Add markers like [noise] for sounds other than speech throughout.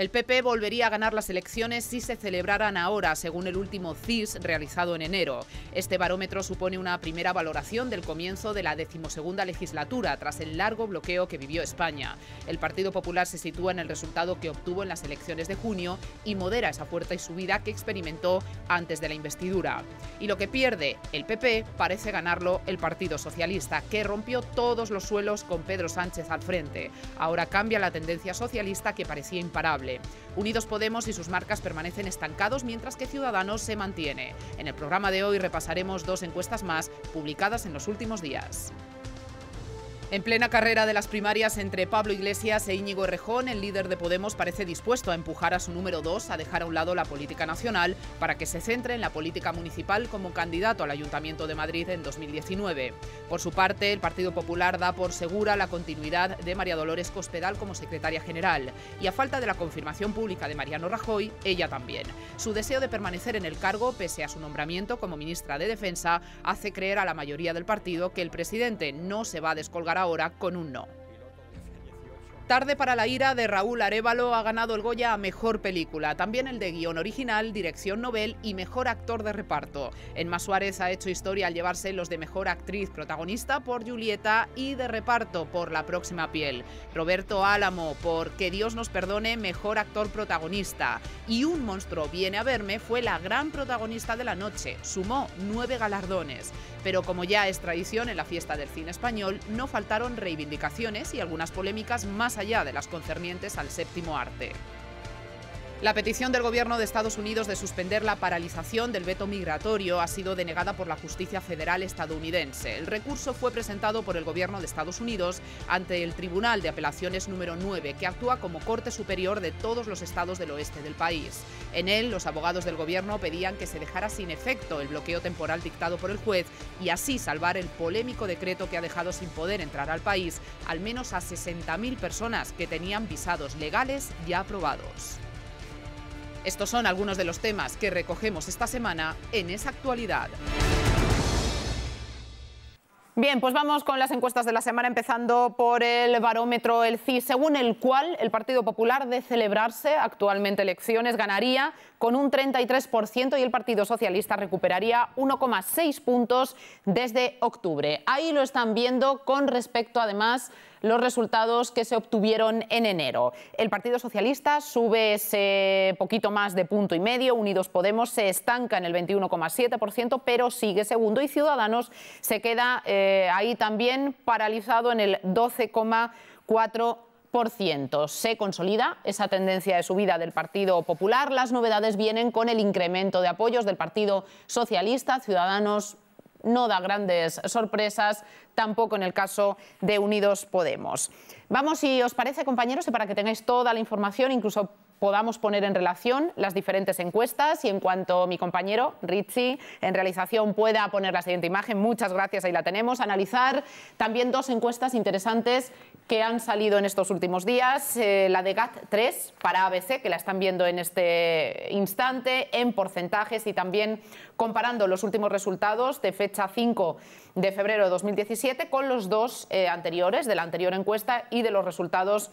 El PP volvería a ganar las elecciones si se celebraran ahora, según el último CIS realizado en enero. Este barómetro supone una primera valoración del comienzo de la decimosegunda legislatura, tras el largo bloqueo que vivió España. El Partido Popular se sitúa en el resultado que obtuvo en las elecciones de junio y modera esa fuerte subida que experimentó antes de la investidura. Y lo que pierde el PP parece ganarlo el Partido Socialista, que rompió todos los suelos con Pedro Sánchez al frente. Ahora cambia la tendencia socialista que parecía imparable. Unidos Podemos y sus marcas permanecen estancados mientras que Ciudadanos se mantiene. En el programa de hoy repasaremos dos encuestas más publicadas en los últimos días. En plena carrera de las primarias entre Pablo Iglesias e Íñigo Errejón, el líder de Podemos parece dispuesto a empujar a su número dos a dejar a un lado la política nacional para que se centre en la política municipal como candidato al Ayuntamiento de Madrid en 2019. Por su parte, el Partido Popular da por segura la continuidad de María Dolores Cospedal como secretaria general y a falta de la confirmación pública de Mariano Rajoy, ella también. Su deseo de permanecer en el cargo, pese a su nombramiento como ministra de Defensa, hace creer a la mayoría del partido que el presidente no se va a descolgar ahora con un no. Tarde para la ira de Raúl Arevalo ha ganado el Goya a Mejor Película, también el de guion original, dirección novel y Mejor Actor de Reparto. Enma Suárez ha hecho historia al llevarse los de Mejor Actriz Protagonista por Julieta y de Reparto por La Próxima Piel. Roberto Álamo por Que Dios nos perdone, Mejor Actor Protagonista. Y Un monstruo viene a verme fue la gran protagonista de la noche, sumó nueve galardones. Pero como ya es tradición en la fiesta del cine español, no faltaron reivindicaciones y algunas polémicas más allá de las concernientes al séptimo arte. La petición del Gobierno de Estados Unidos de suspender la paralización del veto migratorio ha sido denegada por la justicia federal estadounidense. El recurso fue presentado por el Gobierno de Estados Unidos ante el Tribunal de Apelaciones número 9, que actúa como Corte Superior de todos los estados del oeste del país. En él, los abogados del Gobierno pedían que se dejara sin efecto el bloqueo temporal dictado por el juez y así salvar el polémico decreto que ha dejado sin poder entrar al país al menos a 60.000 personas que tenían visados legales ya aprobados. Estos son algunos de los temas que recogemos esta semana en esa actualidad. Bien, pues vamos con las encuestas de la semana, empezando por el barómetro El CIS, según el cual el Partido Popular, de celebrarse actualmente elecciones, ganaría con un 33% y el Partido Socialista recuperaría 1,6 puntos desde octubre. Ahí lo están viendo con respecto, además, los resultados que se obtuvieron en enero. El Partido Socialista sube ese poquito más de punto y medio, Unidos Podemos se estanca en el 21,7%, pero sigue segundo y Ciudadanos se queda eh, ahí también paralizado en el 12,4%. Se consolida esa tendencia de subida del Partido Popular. Las novedades vienen con el incremento de apoyos del Partido Socialista, Ciudadanos no da grandes sorpresas, tampoco en el caso de Unidos Podemos. Vamos, si os parece, compañeros, y para que tengáis toda la información, incluso podamos poner en relación las diferentes encuestas y en cuanto mi compañero Ritzi en realización pueda poner la siguiente imagen, muchas gracias, ahí la tenemos, analizar también dos encuestas interesantes que han salido en estos últimos días, eh, la de GAT3 para ABC, que la están viendo en este instante, en porcentajes y también comparando los últimos resultados de fecha 5 de febrero de 2017 con los dos eh, anteriores, de la anterior encuesta y de los resultados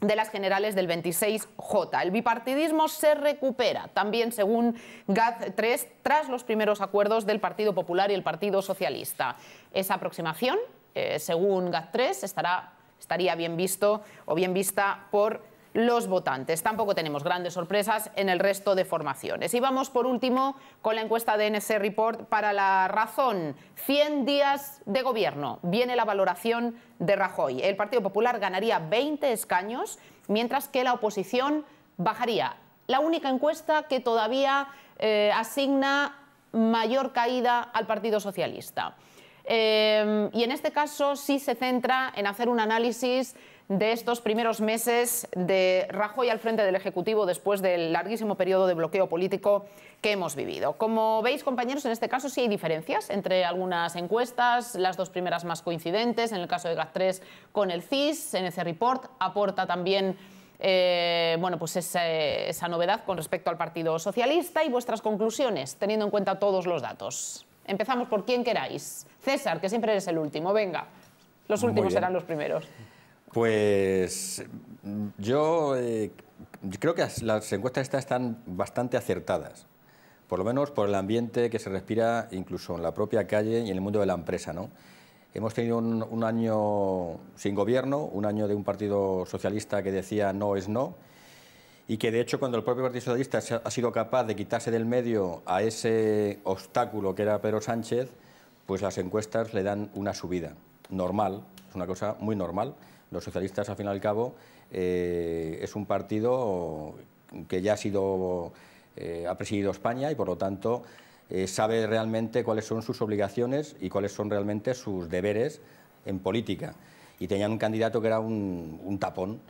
de las generales del 26J. El bipartidismo se recupera, también según GAT3, tras los primeros acuerdos del Partido Popular y el Partido Socialista. Esa aproximación, eh, según GAT3, estará, estaría bien visto o bien vista por los votantes. Tampoco tenemos grandes sorpresas en el resto de formaciones. Y vamos por último con la encuesta de NC Report para la razón. 100 días de gobierno. Viene la valoración de Rajoy. El Partido Popular ganaría 20 escaños, mientras que la oposición bajaría. La única encuesta que todavía eh, asigna mayor caída al Partido Socialista. Eh, y en este caso sí se centra en hacer un análisis de estos primeros meses de Rajoy al frente del Ejecutivo después del larguísimo periodo de bloqueo político que hemos vivido. Como veis, compañeros, en este caso sí hay diferencias entre algunas encuestas, las dos primeras más coincidentes, en el caso de GAT3 con el CIS, NC Report aporta también eh, bueno, pues esa novedad con respecto al Partido Socialista y vuestras conclusiones, teniendo en cuenta todos los datos. Empezamos por quien queráis. César, que siempre eres el último, venga. Los últimos serán los primeros. Pues yo eh, creo que las encuestas estas están bastante acertadas, por lo menos por el ambiente que se respira incluso en la propia calle y en el mundo de la empresa. ¿no? Hemos tenido un, año sin gobierno, un año de un partido socialista que decía no es no, y que de hecho cuando el propio Partido Socialista ha sido capaz de quitarse del medio a ese obstáculo que era Pedro Sánchez, pues las encuestas le dan una subida normal, es una cosa muy normal. Los socialistas, al fin y al cabo, eh, es un partido que ya ha sido eh, ha presidido España y por lo tanto eh, sabe realmente cuáles son sus obligaciones y cuáles son realmente sus deberes en política. Y tenían un candidato que era un, tapón.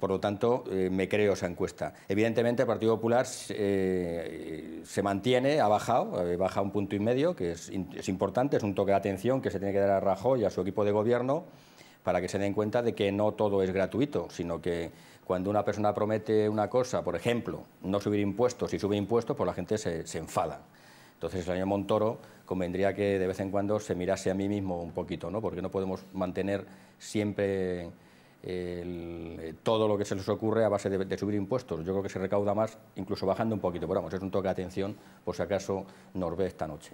Por lo tanto, me creo esa encuesta. Evidentemente, el Partido Popular se mantiene, ha bajado, baja un punto y medio, que es, importante, es un toque de atención que se tiene que dar a Rajoy y a su equipo de gobierno para que se den cuenta de que no todo es gratuito, sino que cuando una persona promete una cosa, por ejemplo, no subir impuestos y sube impuestos, pues la gente se, enfada. Entonces el señor Montoro convendría que de vez en cuando se mirase a mí mismo un poquito, ¿no? porque no podemos mantener siempre todo lo que se les ocurre a base de, subir impuestos. Yo creo que se recauda más incluso bajando un poquito, pero vamos, es un toque de atención por si acaso nos ve esta noche.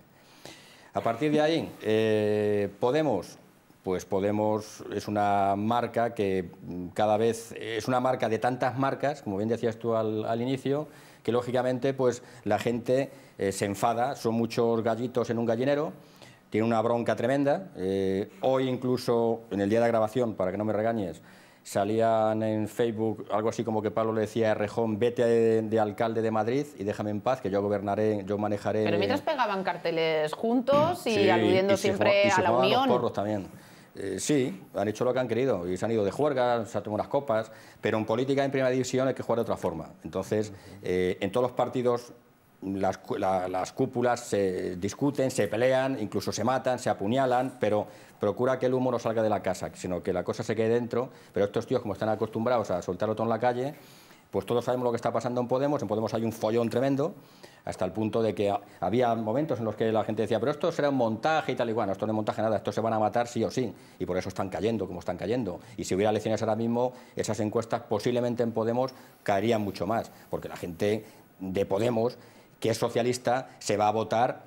A partir de ahí, eh, Podemos pues Podemos es una marca que cada vez es una marca de tantas marcas, como bien decías tú al, inicio, que lógicamente pues la gente eh, se enfada, son muchos gallitos en un gallinero, tiene una bronca tremenda. Eh, hoy incluso, en el día de grabación, para que no me regañes, salían en Facebook algo así como que Pablo le decía a Rejón, vete de, alcalde de Madrid y déjame en paz, que yo gobernaré, yo manejaré... Pero mientras pegaban carteles juntos y aludiendo siempre a la unión. Los también. Eh, sí, han hecho lo que han querido y se han ido de juerga, se han tomado unas copas, pero en política en primera división hay que jugar de otra forma. Entonces, eh, en todos los partidos las, las, cúpulas se discuten, se pelean, incluso se matan, se apuñalan, pero procura que el humo no salga de la casa, sino que la cosa se quede dentro. Pero estos tíos, como están acostumbrados a soltarlo todo en la calle, pues todos sabemos lo que está pasando en Podemos. En Podemos hay un follón tremendo hasta el punto de que había momentos en los que la gente decía, pero esto será un montaje y tal y bueno, esto no es montaje nada, esto se van a matar sí o sí, y por eso están cayendo como están cayendo. Y si hubiera elecciones ahora mismo, esas encuestas posiblemente en Podemos caerían mucho más, porque la gente de Podemos, que es socialista, se va a votar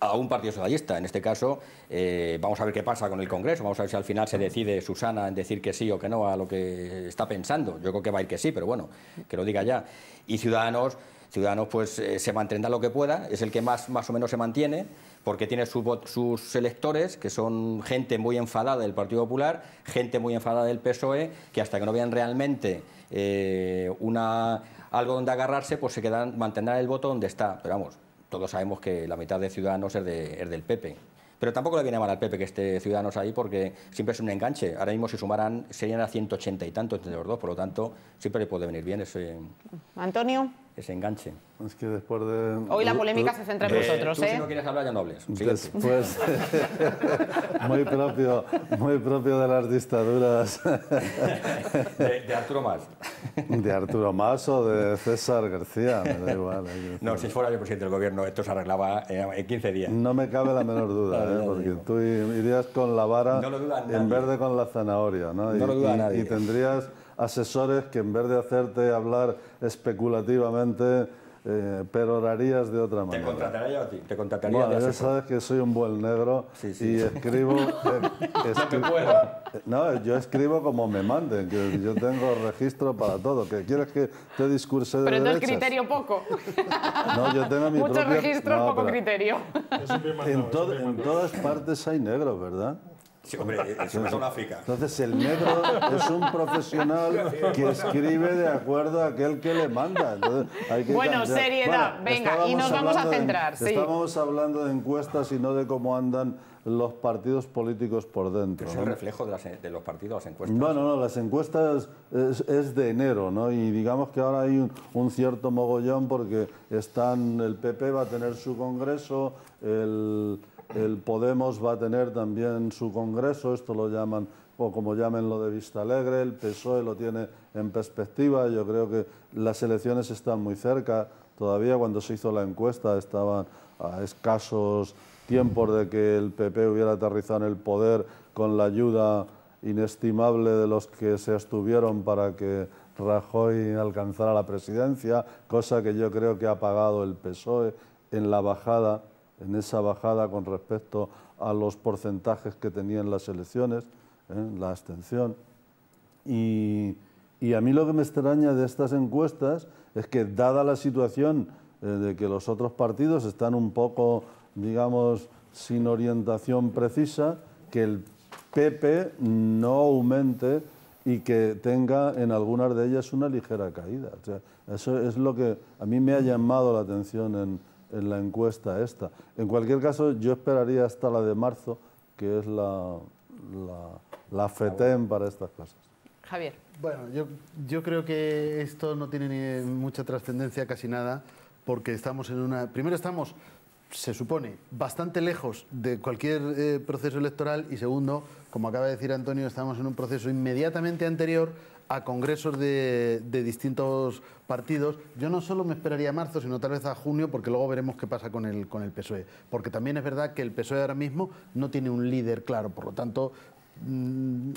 a un partido socialista. En este caso, eh, vamos a ver qué pasa con el Congreso, vamos a ver si al final se decide Susana en decir que sí o que no a lo que está pensando. Yo creo que va a ir que sí, pero bueno, que lo diga ya. Y Ciudadanos Ciudadanos pues eh, se mantendrá lo que pueda, es el que más, más o menos se mantiene, porque tiene sus electores, que son gente muy enfadada del Partido Popular, gente muy enfadada del PSOE, que hasta que no vean realmente eh, una, algo donde agarrarse, pues se quedan, mantendrán el voto donde está. Pero vamos, todos sabemos que la mitad de Ciudadanos es, de, es del PP. Pero tampoco le viene mal al PP que esté Ciudadanos ahí porque siempre es un enganche. Ahora mismo si sumaran serían a 180 y tanto entre los dos, por lo tanto siempre le puede venir bien ese... Antonio ese enganche. Es que después de... Hoy la polémica se centra en vosotros, ¿eh? si no quieres hablar, ya no hables. Después, [laughs] muy, propio, muy propio de las dictaduras... de, Arturo Más. De Arturo Más o de César García, me da igual. No, si fuera yo presidente del gobierno, esto se arreglaba en 15 días. No me cabe la menor duda, ¿eh? porque tú irías con la vara en verde con la zanahoria, ¿no? No lo duda nadie. y tendrías asesores que en vez de hacerte hablar especulativamente, eh, perorarías de otra manera. Te contrataría yo a ti, te contrataría bueno, ya sabes que soy un buen negro y escribo... [laughs] Eh, no, yo escribo como me manden, que yo tengo registro para todo. ¿Que ¿Quieres que te discurse de Pero entonces criterio poco. No, yo tengo mi Mucho registro, poco criterio. En, en todas partes hay negros, ¿verdad? Sí, [laughs] hombre, eso es África. Entonces, el negro es un profesional [laughs] que escribe de acuerdo a aquel que le manda. bueno, seriedad, venga, y nos vamos a centrar. Estamos hablando de encuestas y no de cómo andan los partidos políticos por dentro. es el reflejo de, los partidos, las encuestas. Bueno, no, las encuestas es, de enero, ¿no? Y digamos que ahora hay un, un, cierto mogollón porque están, el PP va a tener su congreso, el el Podemos va a tener también su congreso, esto lo llaman, o como llamen lo de Vista Alegre, el PSOE lo tiene en perspectiva, yo creo que las elecciones están muy cerca, todavía cuando se hizo la encuesta estaban a escasos tiempos de que el PP hubiera aterrizado en el poder con la ayuda inestimable de los que se estuvieron para que Rajoy alcanzara la presidencia, cosa que yo creo que ha pagado el PSOE en la bajada, en esa bajada con respecto a los porcentajes que tenían las elecciones, ¿eh? la abstención. Y, a mí lo que me extraña de estas encuestas es que, dada la situación eh, de que los otros partidos están un poco, digamos, sin orientación precisa, que el PP no aumente y que tenga en algunas de ellas una ligera caída. eso es lo que a mí me ha llamado la atención en, en la encuesta esta. En cualquier caso, yo esperaría hasta la de marzo, que es la, la, la FETEM para estas cosas. Javier. Bueno, yo, yo creo que esto no tiene ni mucha trascendencia, casi nada, porque estamos en una... Primero estamos, se supone, bastante lejos de cualquier eh, proceso electoral y segundo, como acaba de decir Antonio, estamos en un proceso inmediatamente anterior a congresos de, distintos partidos. Yo no solo me esperaría a marzo, sino tal vez a junio, porque luego veremos qué pasa con el, con el PSOE. Porque también es verdad que el PSOE ahora mismo no tiene un líder claro, por lo tanto Mm,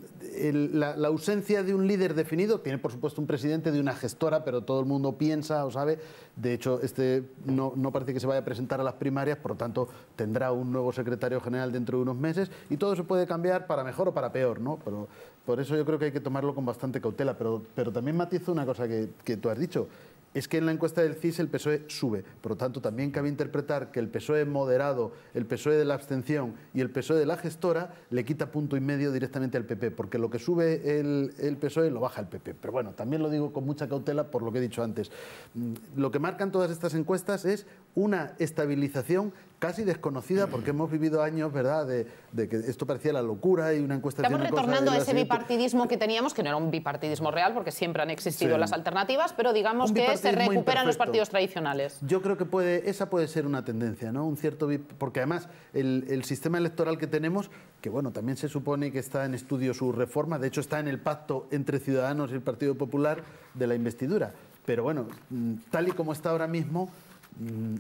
la, ausencia de un líder definido, tiene por supuesto un presidente de una gestora, pero todo el mundo piensa o sabe, de hecho este no, parece que se vaya a presentar a las primarias, por lo tanto tendrá un nuevo secretario general dentro de unos meses y todo se puede cambiar para mejor o para peor, ¿no? Pero por eso yo creo que hay que tomarlo con bastante cautela, pero, pero también matizo una cosa que, que tú has dicho, es que en la encuesta del CIS el PSOE sube. Por lo tanto, también cabe interpretar que el PSOE moderado, el PSOE de la abstención y el PSOE de la gestora le quita punto y medio directamente al PP, porque lo que sube el, el PSOE lo baja el PP. Pero bueno, también lo digo con mucha cautela por lo que he dicho antes. Mm, lo que marcan todas estas encuestas es una estabilización casi desconocida porque hemos vivido años, ¿verdad?, de, que esto parecía la locura y una encuesta... Estamos retornando a ese bipartidismo que teníamos, que no era un bipartidismo real porque siempre han existido las alternativas, pero digamos que se recuperan los partidos tradicionales. Yo creo que puede, esa puede ser una tendencia, ¿no? Un cierto... Porque además el, el sistema electoral que tenemos, que bueno, también se supone que está en estudio su reforma, de hecho está en el pacto entre Ciudadanos y el Partido Popular de la investidura. Pero bueno, mm, tal y como está ahora mismo Mm,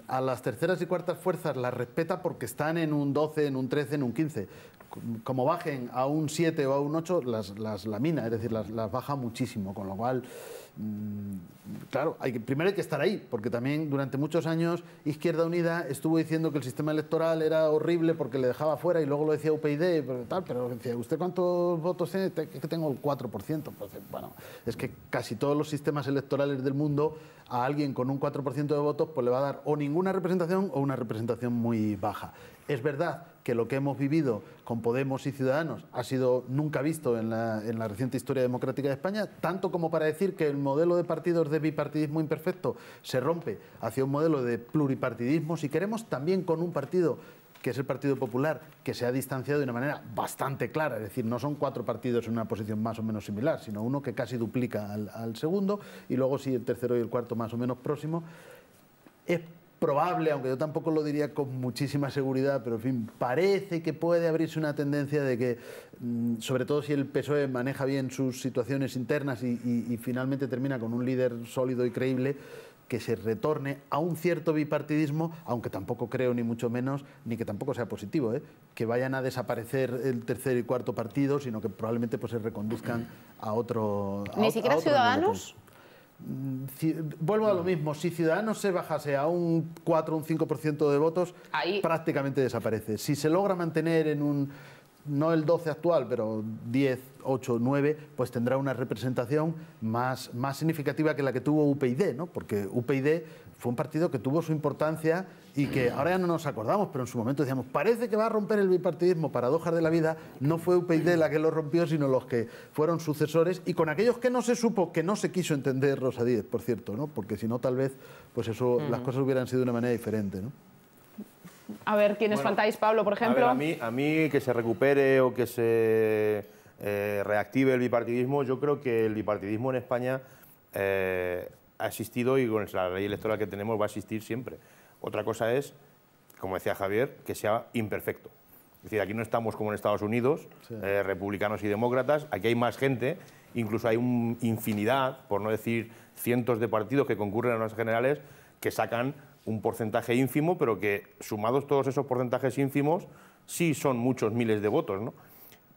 a las terceras y cuartas fuerzas las respeta porque están en un 12, en un 13, en un 15. Como bajen a un 7 o a un 8, las, las lamina, es decir, las, las baja muchísimo, con lo cual Mm, claro, hay que, primero hay que estar ahí, porque también durante muchos años Izquierda Unida estuvo diciendo que el sistema electoral era horrible porque le dejaba fuera y luego lo decía UPyD, pero, tal, pero decía, ¿usted cuántos votos tiene? Que tengo el 4%. Pues, bueno, es que casi todos los sistemas electorales del mundo a alguien con un 4% de votos pues le va a dar o ninguna representación o una representación muy baja. Es verdad que lo que hemos vivido con Podemos y Ciudadanos ha sido nunca visto en la, en la, reciente historia democrática de España, tanto como para decir que el modelo de partidos de bipartidismo imperfecto se rompe hacia un modelo de pluripartidismo, si queremos, también con un partido que es el Partido Popular, que se ha distanciado de una manera bastante clara, es decir, no son cuatro partidos en una posición más o menos similar, sino uno que casi duplica al, segundo y luego sí el tercero y el cuarto más o menos próximo. Es probable, aunque yo tampoco lo diría con muchísima seguridad, pero en fin, parece que puede abrirse una tendencia de que, mm, sobre todo si el PSOE maneja bien sus situaciones internas y, finalmente termina con un líder sólido y creíble, que se retorne a un cierto bipartidismo, aunque tampoco creo ni mucho menos, ni que tampoco sea positivo, ¿eh? que vayan a desaparecer el tercer y cuarto partido, sino que probablemente pues, se reconduzcan a otro... ¿Ni siquiera Ciudadanos? Vuelvo a lo mismo, si Ciudadanos se bajase a un 4 o un 5% de votos, prácticamente desaparece. Si se logra mantener en un, no el 12 actual, pero 10, 8, 9, pues tendrá una representación más, más significativa que la que tuvo UPyD, ¿no? porque UPyD fue un partido que tuvo su importancia y que ahora ya no nos acordamos, pero en su momento decíamos, parece que va a romper el bipartidismo, paradojas de la vida, no fue UPyD la que lo rompió, sino los que fueron sucesores y con aquellos que no se supo, que no se quiso entender Rosa Díez, por cierto, ¿no? porque si no tal vez pues eso, las cosas hubieran sido de una manera diferente. ¿no? A ver, ¿quiénes faltáis, Pablo, por ejemplo? a, mí, a mí que se recupere o que se eh, reactive el bipartidismo, yo creo que el bipartidismo en España eh, ha existido y con la ley electoral que tenemos va a existir siempre. Otra cosa es, como decía Javier, que sea imperfecto. Es decir, aquí no estamos como en Estados Unidos, eh, republicanos y demócratas, aquí hay más gente, incluso hay una infinidad, por no decir cientos de partidos que concurren a las generales, que sacan un porcentaje ínfimo, pero que sumados todos esos porcentajes ínfimos, sí son muchos miles de votos. ¿no?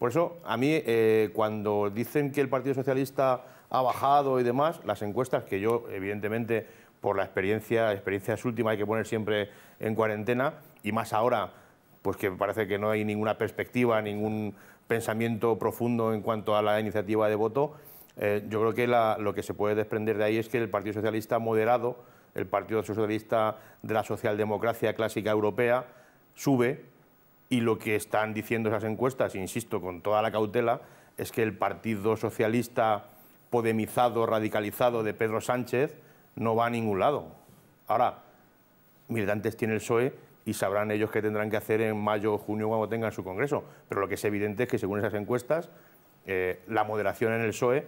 Por eso, a mí, eh, cuando dicen que el Partido Socialista ha bajado y demás. Las encuestas que yo, evidentemente, por la experiencia, experiencias últimas hay que poner siempre en cuarentena y más ahora, pues que parece que no hay ninguna perspectiva, ningún pensamiento profundo en cuanto a la iniciativa de voto. Eh, yo creo que lo que se puede desprender de ahí es que el Partido Socialista moderado, el Partido Socialista de la socialdemocracia clásica europea, sube y lo que están diciendo esas encuestas, insisto, con toda la cautela, es que el Partido Socialista podemizado, radicalizado de Pedro Sánchez no va a ningún lado. Ahora, militantes tiene el PSOE y sabrán ellos qué tendrán que hacer en mayo o junio cuando tengan su congreso. Pero lo que es evidente es que según esas encuestas, eh, la moderación en el PSOE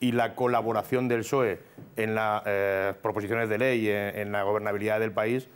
y la colaboración del PSOE en las eh, proposiciones de ley, en, en la gobernabilidad del país,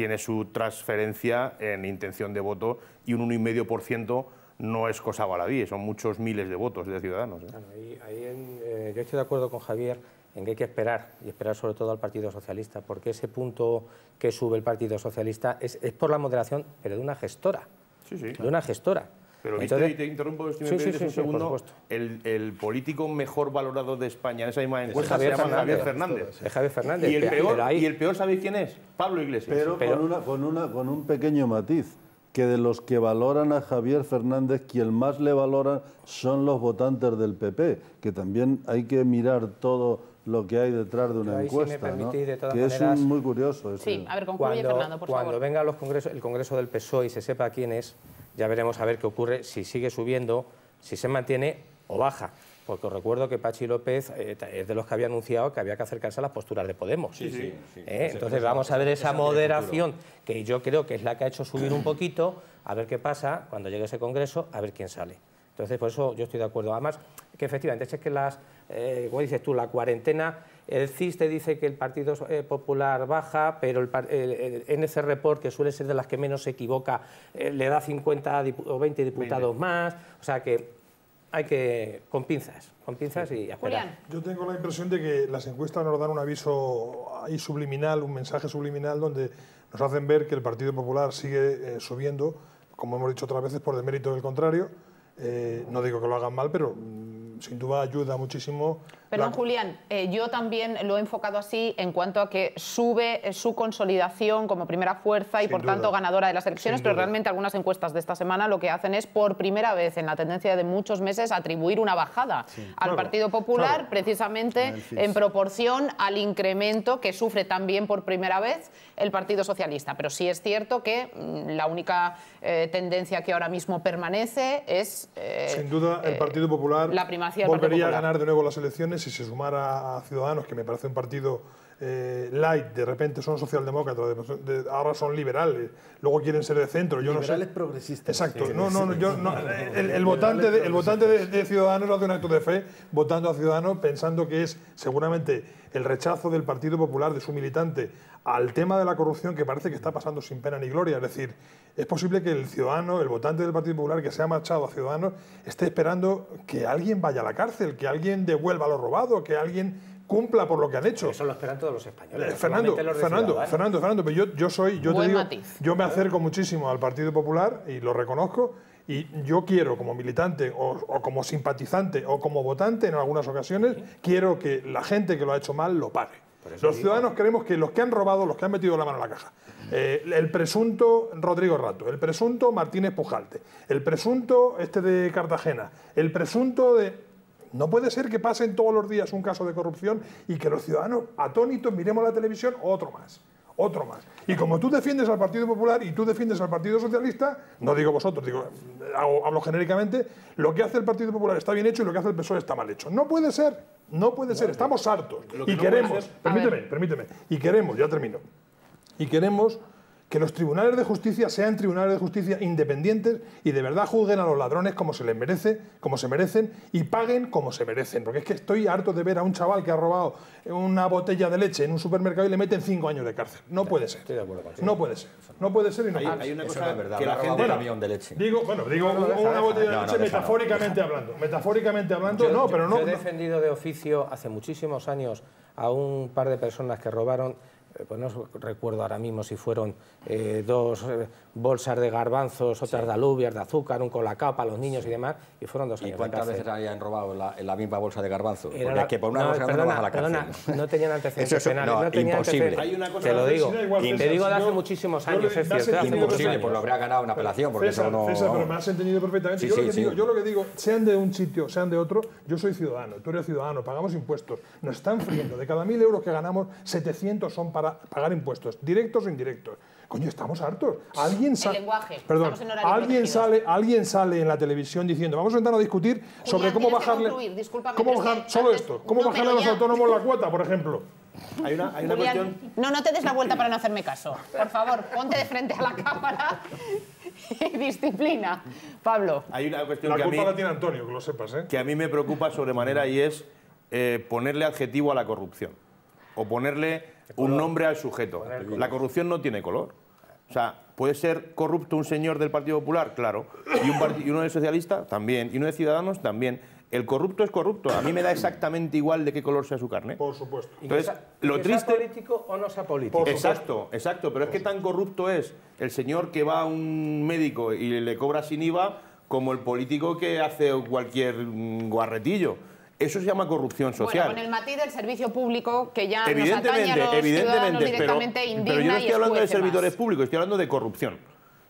tiene su transferencia en intención de voto y un 1,5% no es cosa baladí, son muchos miles de votos de ciudadanos. ¿eh? Eh, yo estoy de acuerdo con Javier en que hay que esperar, y esperar sobre todo al Partido Socialista, porque ese punto que sube el Partido Socialista es, es por la moderación, pero de una gestora. Sí, sí. De una gestora. Pero Entonces, te interrumpo si me sí, un segundo. El, el, político mejor valorado de España en esa misma encuesta se llama Javier Fernández. Es Javier Fernández. ¿Y el, peor, ¿Y el peor sabéis quién es? Pablo Iglesias. Pero, con, una, con, una, con un pequeño matiz que de los que valoran a Javier Fernández, quien más le valora son los votantes del PP, que también hay que mirar todo lo que hay detrás de una encuesta, ¿no? que es muy curioso. Sí, a ver, concluye cuando, Fernando, por cuando venga los congresos, el Congreso del PSOE y se sepa quién es, ya veremos a ver qué ocurre, si sigue subiendo, si se mantiene o baja. Porque os recuerdo que Pachi López eh, es de los que había anunciado que había que acercarse a las posturas de Podemos. Sí, sí. ¿Eh? Entonces vamos a ver esa moderación que yo creo que es la que ha hecho subir un poquito, a ver qué pasa cuando llegue ese congreso, a ver quién sale. Entonces, por eso yo estoy de acuerdo. Además, que efectivamente, es que las, eh, como dices tú, la cuarentena, el CIS te dice que el Partido eh, Popular baja, pero el, el, NC Report, que suele ser de las que menos se equivoca, le da 50 o 20 diputados más. O sea que hay que, con pinzas, con pinzas y esperar. Yo tengo la impresión de que las encuestas nos dan un aviso ahí subliminal, un mensaje subliminal donde nos hacen ver que el Partido Popular sigue eh, subiendo, como hemos dicho otras veces, por demérito del contrario. Eh, no digo que lo hagan mal, pero mm, sin duda ayuda muchísimo Perdón, Julián, eh, yo también lo he enfocado así en cuanto a que sube eh, su consolidación como primera fuerza y por tanto ganadora de las elecciones, pero realmente algunas encuestas de esta semana lo que hacen es por primera vez en la tendencia de muchos meses atribuir una bajada al Partido Popular precisamente en proporción al incremento que sufre también por primera vez el Partido Socialista. Pero sí es cierto que mm, la única eh, tendencia que ahora mismo permanece es... Sin duda el Partido Popular la primacía volvería a ganar de nuevo las elecciones si se sumara a Ciudadanos, que me parece un partido eh, light, de repente son socialdemócratas, ahora son liberales, luego quieren ser de centro. Yo liberales no sé. progresistas. Exacto. no, no, yo, no, el, votante, de, el votante de, Ciudadanos hace un acto de fe votando a Ciudadanos pensando que es seguramente el rechazo del Partido Popular, de su militante, al tema de la corrupción que parece que está pasando sin pena ni gloria. Es decir, es posible que el ciudadano, el votante del Partido Popular que se ha marchado a Ciudadanos, esté esperando que alguien vaya a la cárcel, que alguien devuelva lo robado, que alguien cumpla por lo que han hecho. eso lo esperan todos los españoles. Eh, Fernando, Fernando, Fernando, Fernando, pero yo, yo soy, yo te digo, yo me acerco muchísimo al Partido Popular y lo reconozco. Y yo quiero, como militante o, como simpatizante o como votante en algunas ocasiones, quiero que la gente que lo ha hecho mal lo pague. Los ciudadanos queremos que los que han robado, los que han metido la mano en la caja, eh, el presunto Rodrigo Rato, el presunto Martínez Pujalte, el presunto este de Cartagena, el presunto de no puede ser que pasen todos los días un caso de corrupción y que los ciudadanos atónitos miremos la televisión otro más. Otro más. Y como tú defiendes al Partido Popular y tú defiendes al Partido Socialista, no digo vosotros, digo, hablo genéricamente, lo que hace el Partido Popular está bien hecho y lo que hace el PSOE está mal hecho. No puede ser, no puede ser, estamos hartos. Y queremos, permíteme, permíteme, y queremos, ya termino, y queremos que los tribunales de justicia sean tribunales de justicia independientes y de verdad juzguen a los ladrones como se les merece, como se merecen y paguen como se merecen. Porque es que estoy harto de ver a un chaval que ha robado una botella de leche en un supermercado y le meten cinco años de cárcel. No puede ser. Estoy de acuerdo No puede ser. No puede ser y no hay, puede hay una cosa verdad, que la gente camión de leche. Digo, bueno, digo una botella de leche metafóricamente hablando. Metafóricamente hablando, no, pero no. Yo he defendido de oficio hace muchísimos años a un par de personas que robaron pues no recuerdo ahora mismo si fueron eh, dos eh, bolsas de garbanzos, otras de alubias, de azúcar, un colacao para los niños y demás, y fueron dos años ¿Y cuántas veces habían robado en la, misma bolsa de garbanzos? Era Porque es que por una no, bolsa perdona, no a la cárcel. Perdona, no tenían antecedentes penales. No, no tenían imposible. Hay una cosa te lo digo. te digo de hace muchísimos años, es cierto. Imposible, pues lo habría ganado una apelación, porque César, eso no... César, pero me has entendido perfectamente. yo, lo que digo, yo lo que digo, sean de un sitio, sean de otro, yo soy ciudadano, tú eres ciudadano, pagamos impuestos. Nos están friendo. De cada mil euros que ganamos, 700 son para pagar impuestos, directos o indirectos. Coño, estamos hartos. Alguien sale. lenguaje. Perdón. alguien sale, alguien sale en la televisión diciendo, vamos a sentarnos a discutir sobre cómo bajarle. Cómo bajar, solo esto, cómo bajarle a los autónomos la [laughs] cuota, por ejemplo. Hay una, hay una cuestión. No, no te des la vuelta para no hacerme caso. Por favor, ponte de frente a la cámara [laughs] y disciplina. Pablo. Hay una cuestión la que culpa a mí, la tiene Antonio, que lo sepas, ¿eh? Que a mí me preocupa sobremanera y es eh, ponerle adjetivo a la corrupción. O ponerle un nombre al sujeto. La corrupción no tiene color. O sea, ¿puede ser corrupto un señor del Partido Popular? Claro. ¿Y, un y uno del Socialista? También. ¿Y uno de Ciudadanos? También. El corrupto es corrupto. A mí me da exactamente igual de qué color sea su carne. Por supuesto. Entonces, lo triste. Sea político o no sea político. Exacto, exacto. Pero es que tan corrupto es el señor que va a un médico y le cobra sin IVA como el político que hace cualquier guarretillo. Eso se llama corrupción social. Bueno, con el matiz del servicio público que ya nos atañe a los evidentemente, directamente pero, indigna pero yo no estoy hablando de servidores más. públicos, estoy hablando de corrupción.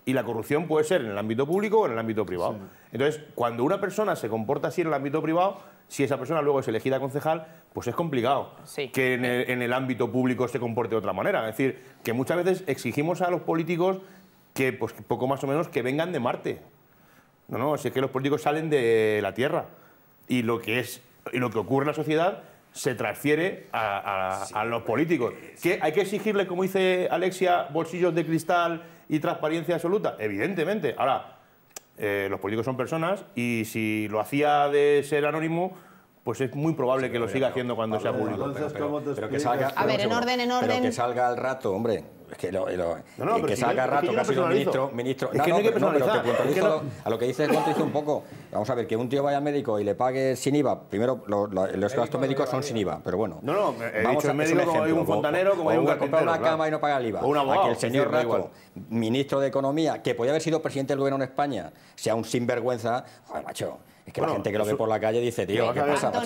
Y la corrupción puede ser en el ámbito público o en el ámbito privado. Entonces, cuando una persona se comporta así en el ámbito privado, si esa persona luego es elegida concejal, pues es complicado que en el, en el, ámbito público se comporte de otra manera. Es decir, que muchas veces exigimos a los políticos que, pues, poco más o menos, que vengan de Marte. No, no, es que los políticos salen de la Tierra. Y lo que es y lo que ocurre en la sociedad se transfiere a, los políticos. ¿Qué, ¿Hay que exigirle, como dice Alexia, bolsillos de cristal y transparencia absoluta? Evidentemente. Ahora, eh, los políticos son personas y si lo hacía de ser anónimo, pues es muy probable que lo siga haciendo cuando sea público. Pero, que salga, a ver, en orden, en orden. Pero que salga al rato, hombre. Es que, lo, que salga al rato, que ha sido ministro. ministro es que no, hay que personalizar. Pero a lo que dice dice un poco. Vamos a ver, que un tío vaya al médico y le pague sin IVA. Primero, los gastos médicos son sin IVA, pero bueno. No, no, he vamos dicho a, médico como hay un fontanero, como hay un comprar una cama y no paga el IVA. un abogado. A que el señor Rato, ministro de Economía, que podía haber sido presidente del gobierno en España, sea un sinvergüenza, joder, macho. Es que la gente que lo ve por la calle dice, tío, ¿qué pasa? por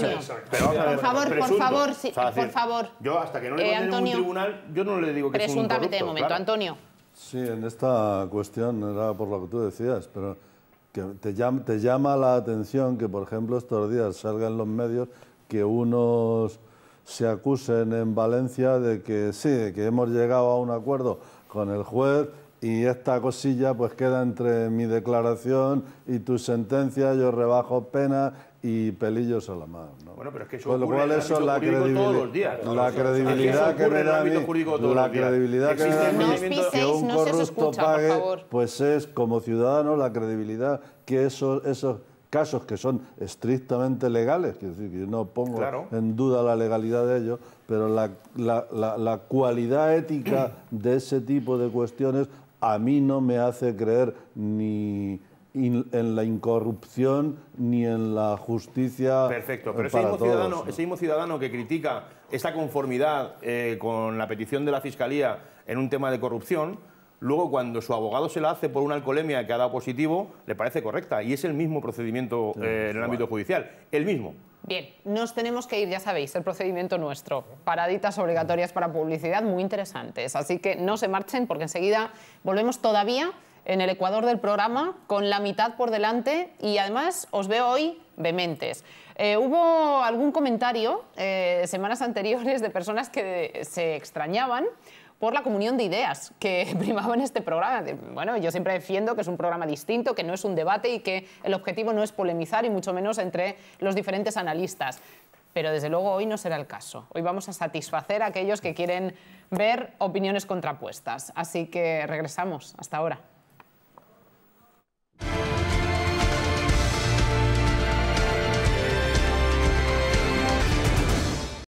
favor, por favor, por favor. Yo hasta que no le eh, un tribunal, yo no le digo que es un Presuntamente de momento, Antonio. Sí, en esta cuestión era por lo que tú decías, pero que te llama, te llama la atención que, por ejemplo, estos días salgan en los medios que unos se acusen en Valencia de que sí, que hemos llegado a un acuerdo con el juez y esta cosilla pues queda entre mi declaración y tu sentencia, yo rebajo pena y pelillos a la mano. ¿no? Bueno, pero es que eso Con lo cual eso la credibilidad, la credibilidad que me da la credibilidad que me da que un corrupto pague, pues es como ciudadano la credibilidad que esos esos casos que son estrictamente legales, quiero decir que yo no pongo en duda la legalidad de ellos, pero la, la, la, la cualidad ética de ese tipo de cuestiones a mí no me hace creer ni en la incorrupción ni en la justicia. Perfecto, pero ese mismo, ciudadano, ese mismo, ciudadano, que critica esa conformidad eh, con la petición de la Fiscalía en un tema de corrupción, luego cuando su abogado se la hace por una alcoholemia que ha dado positivo, le parece correcta. Y es el mismo procedimiento eh, en el ámbito judicial, el mismo. Bien, nos tenemos que ir, ya sabéis, el procedimiento nuestro. Paraditas obligatorias para publicidad muy interesantes. Así que no se marchen porque enseguida volvemos todavía en el ecuador del programa con la mitad por delante y además os veo hoy vehementes. Eh, hubo algún comentario eh, semanas [laughs] anteriores de personas que se extrañaban por la comunión de ideas que [laughs] primaba en este programa. Bueno, yo siempre defiendo que es un programa distinto, que no es un debate y que el objetivo no es polemizar y mucho menos entre los diferentes analistas. Pero desde luego hoy no será el caso. Hoy vamos a satisfacer a aquellos que quieren ver opiniones contrapuestas. Así que regresamos. Hasta ahora.